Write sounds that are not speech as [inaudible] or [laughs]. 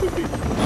could [laughs] be.